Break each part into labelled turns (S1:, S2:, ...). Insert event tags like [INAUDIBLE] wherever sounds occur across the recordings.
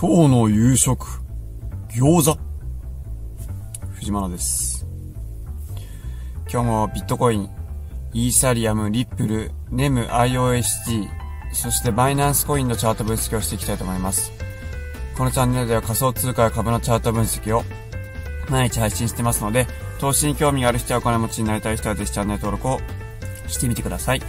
S1: 今日の夕食、餃子。藤原です。今日もビットコイン、イーサリアム、リップル、ネム、IOST、そしてバイナンスコインのチャート分析をしていきたいと思います。このチャンネルでは仮想通貨や株のチャート分析を毎日配信してますので、投資に興味がある人やお金持ちになりたい人はぜひチャンネル登録をしてみてください。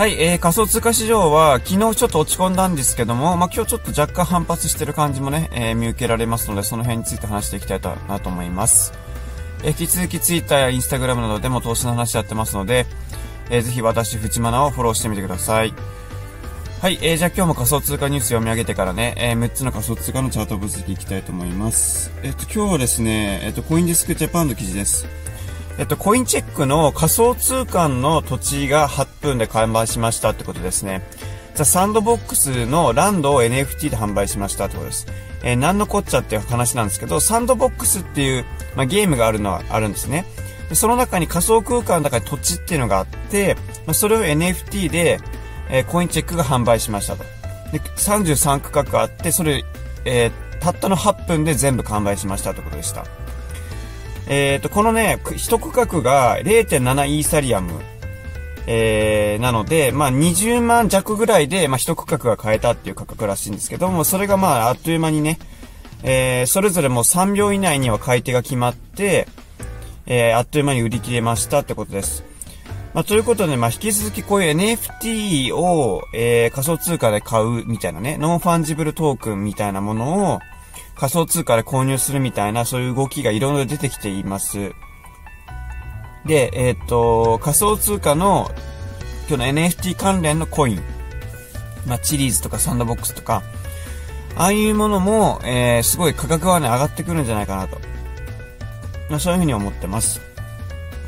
S1: はい、えー、仮想通貨市場は昨日ちょっと落ち込んだんですけども、まあ、今日ちょっと若干反発してる感じもね、えー、見受けられますので、その辺について話していきたいとなと思います。えー、引き続き Twitter や Instagram などでも投資の話やってますので、えー、ぜひ私、藤マナをフォローしてみてください。はい、えー、じゃあ今日も仮想通貨ニュース読み上げてからね、えー、6つの仮想通貨のチャート分析いきたいと思います。えっ、と、今日はですね、えっ、と、コインディスクジャパンの記事です。えっと、コインチェックの仮想通貨の土地が8分で完売しましたってことですね。ザ・サンドボックスのランドを NFT で販売しましたってことです。えー、なんのこっちゃっていう話なんですけど、サンドボックスっていう、まあ、ゲームがあるのはあるんですね。その中に仮想空間の中に土地っていうのがあって、まあ、それを NFT で、えー、コインチェックが販売しましたと。で、33区画あって、それ、えー、たったの8分で全部完売しましたってことでした。えっ、と、このね、一区画が0.7イーサリアム、えー、なので、まあ、20万弱ぐらいで、まあ、一区画が買えたっていう価格らしいんですけども、それがまあ、あっという間にね、えー、それぞれもう3秒以内には買い手が決まって、えー、あっという間に売り切れましたってことです。まあ、ということで、まあ、引き続きこういう NFT を、えー、仮想通貨で買うみたいなね、 non-fungible token みたいなものを、仮想通貨で購入するみたいな、そういう動きがいろいろ出てきています。で、えっ、ー、と、仮想通貨の、今日の NFT 関連のコイン。まあ、チリーズとかサンドボックスとか、ああいうものも、えー、すごい価格はね、上がってくるんじゃないかなと。まあ、そういうふうに思ってます。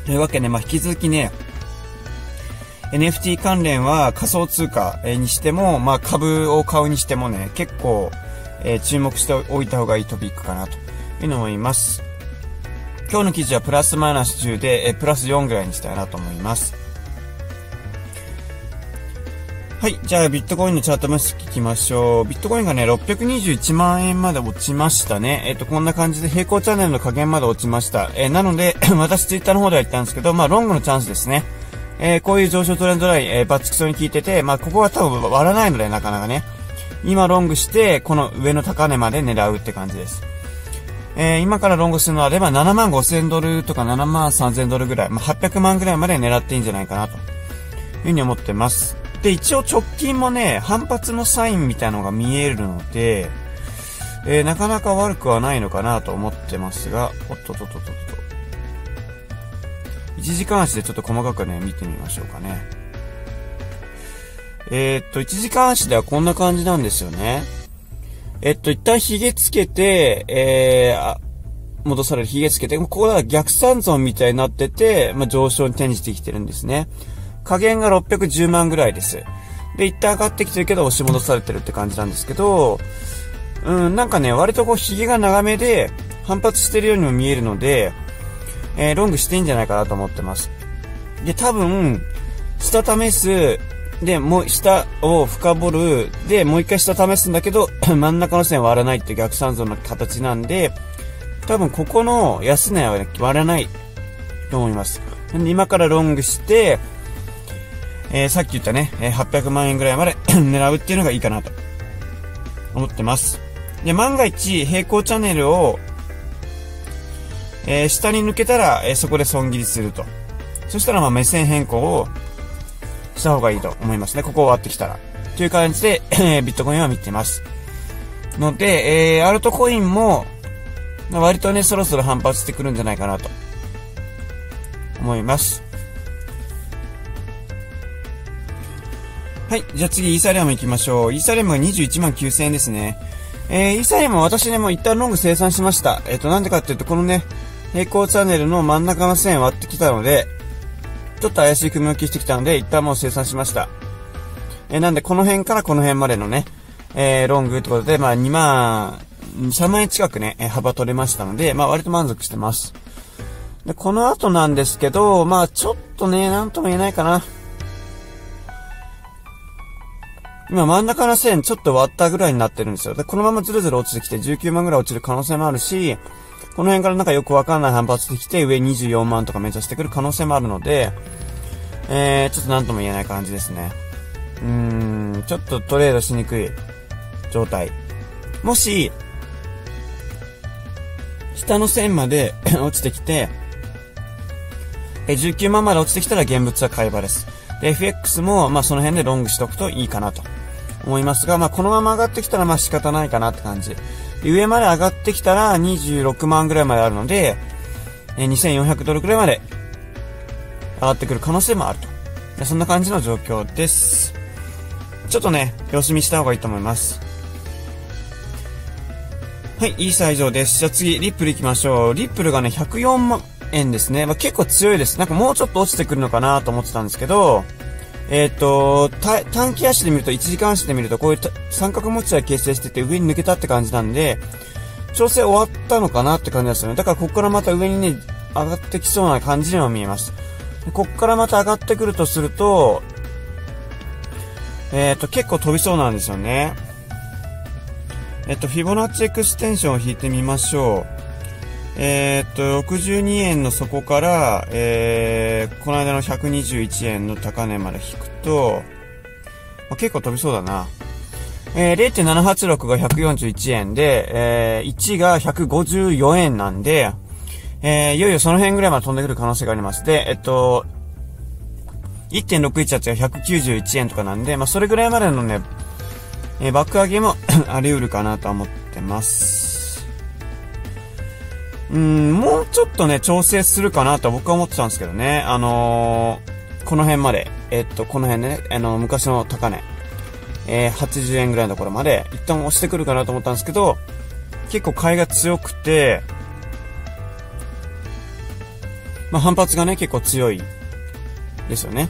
S1: というわけで、まあ、引き続きね、NFT 関連は仮想通貨にしても、まあ、株を買うにしてもね、結構、えー、注目しておいた方がいいトピックかなというのを思います。今日の記事はプラスマイナス10で、えー、プラス4ぐらいにしたいなと思います。はい。じゃあ、ビットコインのチャート分析いきましょう。ビットコインがね、621万円まで落ちましたね。えっ、と、こんな感じで平行チャンネルの加減まで落ちました。えー、なので、[COUGHS] 私ツイッターの方では言ったんですけど、まあ、ロングのチャンスですね。えー、こういう上昇トレンドライン、えー、バッチクソに効いてて、まあ、ここは多分割らないので、なかなかね。今ロングして、この上の高値まで狙うって感じです。えー、今からロングするのであれば、7万5千ドルとか7万3千ドルぐらい、まあ、800万ぐらいまで狙っていいんじゃないかなと、いうふうに思ってます。で、一応直近もね、反発のサインみたいなのが見えるので、えー、なかなか悪くはないのかなと思ってますが、おっとっとっとっとっと。1時間足でちょっと細かくね、見てみましょうかね。えー、っと、1時間足ではこんな感じなんですよね。えっと、一旦髭つけて、えー、戻される髭つけて、ここは逆三尊みたいになってて、まあ、上昇に転じてきてるんですね。加減が610万ぐらいです。で、一旦上がってきてるけど押し戻されてるって感じなんですけど、うん、なんかね、割とこう髭が長めで反発してるようにも見えるので、えー、ロングしていいんじゃないかなと思ってます。で、多分、下試す、で、もう下を深掘る。で、もう一回下試すんだけど、[CLEARS THROAT] 真ん中の線割らないって逆三像の形なんで、多分ここの安値は、割らないと思います。今からロングして、えー、さっき言ったね、800万円ぐらいまで [CLEARS THROAT] 狙うっていうのがいいかなと思ってます。で、万が一平行チャンネルを、えー、下に抜けたら、えー、そこで損切りすると。そしたらまあ目線変更をした方がいいと思いますね。ここ終わってきたら。という感じで、え、ビットコインは見てます。ので、えー、アルトコインも、割とね、そろそろ反発してくるんじゃないかなと、思います。はい。じゃあ次、イーサリアム行きましょう。イーサリアムが21万9000円ですね。えー、イーサリアムは私ね、もう一旦ロング生産しました。えっ、ー、と、なんでかっていうと、このね、平行チャンネルの真ん中の線割ってきたので、ちょっと怪しい組み置きしてきたので、一旦もう生産しました。えー、なんで、この辺からこの辺までのね、えー、ロングってことで、まあ、2万、3万円近くね、幅取れましたので、まあ、割と満足してます。で、この後なんですけど、まあ、ちょっとね、なんとも言えないかな。今真ん中の線ちょっと割ったぐらいになってるんですよ。で、このままずるずる落ちてきて19万ぐらい落ちる可能性もあるし、この辺からなんかよくわかんない反発できて上24万とか目指してくる可能性もあるので、えー、ちょっと何とも言えない感じですね。うーん、ちょっとトレードしにくい状態。もし、下の線まで [LAUGHS] 落ちてきて、え、19万まで落ちてきたら現物は買い場です。で、FX も、まあその辺でロングしとくといいかなと思いますが、まあこのまま上がってきたらま仕方ないかなって感じ。上まで上がってきたら26万ぐらいまであるので、え2400ドルくらいまで上がってくる可能性もあると。そんな感じの状況です。ちょっとね、様子見した方がいいと思います。はい、いいサイズです。じゃあ次、リップル行きましょう。リップルがね、104万円ですね。まあ、結構強いです。なんかもうちょっと落ちてくるのかなと思ってたんですけど、えっ、ー、と、短期足で見ると、1時間足で見ると、こういう三角持ち合い形成してて上に抜けたって感じなんで、調整終わったのかなって感じですよね。だからここからまた上にね、上がってきそうな感じには見えます。こっからまた上がってくるとすると、えっ、ー、と、結構飛びそうなんですよね。えっ、と、フィボナッチエクステンションを引いてみましょう。えー、っと、62円の底から、えー、この間の121円の高値まで引くと、まあ、結構飛びそうだな。えー、0.786が141円で、えー、1が154円なんで、えー、いよいよその辺ぐらいまで飛んでくる可能性があります。で、えっと、1.618が191円とかなんで、まあ、それぐらいまでのね、えー、バック上げも [COUGHS] あり得るかなと思ってます。うん、もうちょっとね、調整するかなと僕は思ってたんですけどね。あのー、この辺まで、えっと、この辺ね、あの、昔の高値、えー、80円ぐらいのところまで、一旦押してくるかなと思ったんですけど、結構買いが強くて、まあ、反発がね、結構強い、ですよね。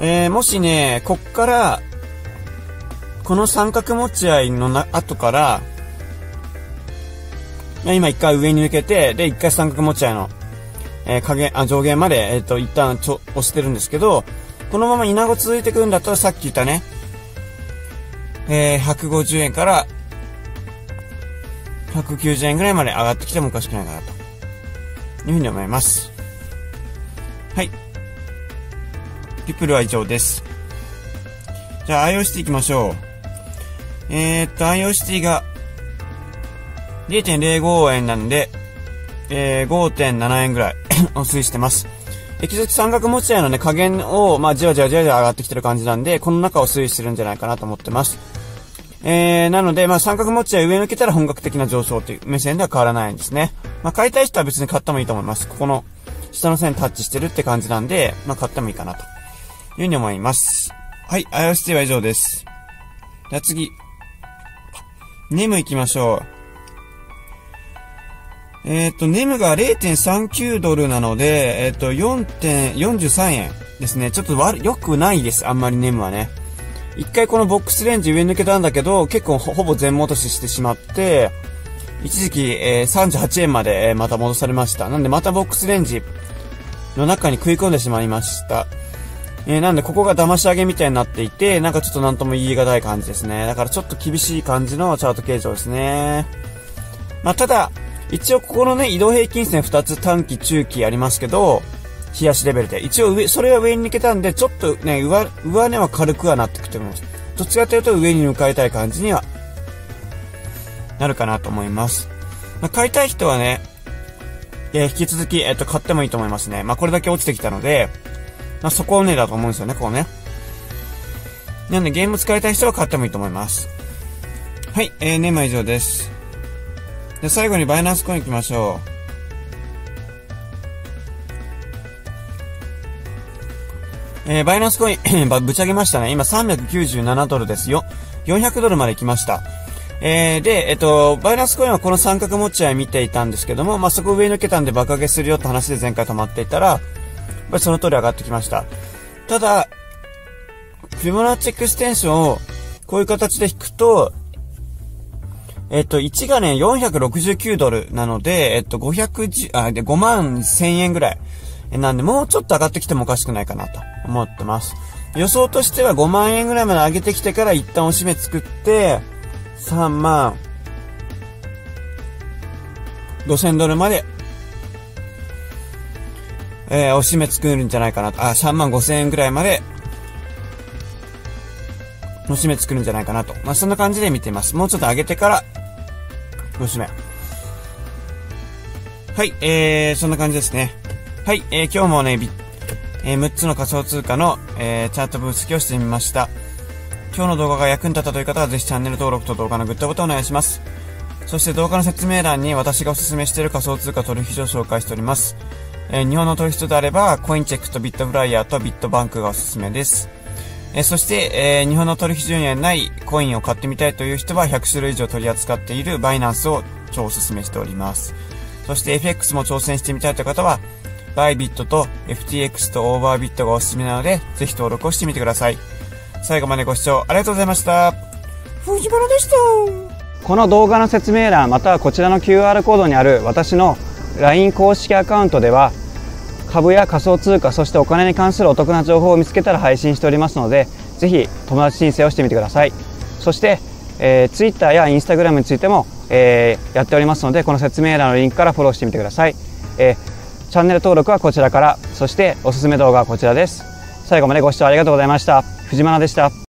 S1: えー、もしね、こっから、この三角持ち合いのな、後から、今一回上に抜けて、で、一回三角持ち合いの、えー、下限、あ、上限まで、えっ、ー、と、一旦ちょ、押してるんですけど、このまま稲子続いてくるんだったらさっき言ったね、えー、150円から、190円ぐらいまで上がってきてもおかしくないかなと。いうふうに思います。はい。リプルは以上です。じゃあ、IOCT 行きましょう。えー、っと、IOCT が、0.05円なんで、えー、5.7円ぐらいを推移してます。引き続き三角持ち合いのね、加減を、まあ、じわじわじわじわ上がってきてる感じなんで、この中を推移してるんじゃないかなと思ってます。えー、なので、まあ、三角持ち合い上抜けたら本格的な上昇という目線では変わらないんですね。まあ、買いたい人は別に買ってもいいと思います。ここの下の線タッチしてるって感じなんで、まあ、買ってもいいかなというふうに思います。はい、IOST は以上です。じゃあ次。ネム行きましょう。えっ、ー、と、ネムが0.39ドルなので、えっ、ー、と、4.43円ですね。ちょっと悪、良くないです。あんまりネムはね。一回このボックスレンジ上抜けたんだけど、結構ほぼ全戻ししてしまって、一時期、えー、38円まで、えー、また戻されました。なんでまたボックスレンジの中に食い込んでしまいました。えー、なんでここが騙し上げみたいになっていて、なんかちょっとなんとも言い難い感じですね。だからちょっと厳しい感じのチャート形状ですね。まあ、ただ、一応ここのね、移動平均線2つ短期、中期ありますけど、冷やしレベルで。一応上、それは上に抜けたんで、ちょっとね、上、上値は軽くはなってきてます。どっちかというと上に向かいたい感じには、なるかなと思います。まあ、買いたい人はね、え引き続き、えっと、買ってもいいと思いますね。まあ、これだけ落ちてきたので、まあ、そこをねだと思うんですよね、こうね。なんで、ゲーム使いたい人は買ってもいいと思います。はい、えー、ネームは以上です。で、最後にバイナンスコイン行きましょう。えー、バイナンスコイン [CLEARS THROAT] ぶち上げましたね。今397ドルですよ。400ドルまで来ました。えー、で、えっと、バイナンスコインはこの三角持ち合い見ていたんですけども、まあ、そこ上抜けたんで爆上げするよって話で前回止まっていたら、やっぱりその通り上がってきました。ただ、フィボナッチエクステンションをこういう形で引くと、えっと、1がね、469ドルなので、えっと、510、あ、で、5万1000円ぐらい。なんで、もうちょっと上がってきてもおかしくないかなと思ってます。予想としては5万円ぐらいまで上げてきてから一旦おしめ作って、3万5000ドルまで、えー、おしめ作るんじゃないかなと。あ、3万5000円ぐらいまで、おしめ作るんじゃないかなと。まあ、そんな感じで見てます。もうちょっと上げてから、おしめ。はい、えー、そんな感じですね。はい、えー、今日もね、えー、6つの仮想通貨の、えー、チャート分析をしてみました。今日の動画が役に立ったという方はぜひチャンネル登録と動画のグッドボタンをお願いします。そして動画の説明欄に私がおすすめしている仮想通貨取引所を紹介しております。えー、日本の取引所であれば、コインチェックとビットフライヤーとビットバンクがおすすめです。え、そして、えー、日本の取引所にはないコインを買ってみたいという人は100種類以上取り扱っているバイナンスを超おすすめしております。そして FX も挑戦してみたいという方は、バイビットと FTX とオーバービットがおすすめなので、ぜひ登録をしてみてください。最後までご視聴ありがとうございました。藤原でした。
S2: この動画の説明欄またはこちらの QR コードにある私の LINE 公式アカウントでは株や仮想通貨そしてお金に関するお得な情報を見つけたら配信しておりますのでぜひ友達申請をしてみてください。そして、えー、Twitter や Instagram についても、えー、やっておりますのでこの説明欄のリンクからフォローしてみてください、えーチャンネル登録はこちらからそしておすすめ動画はこちらです。最後までご視聴ありがとうございました。藤間でした。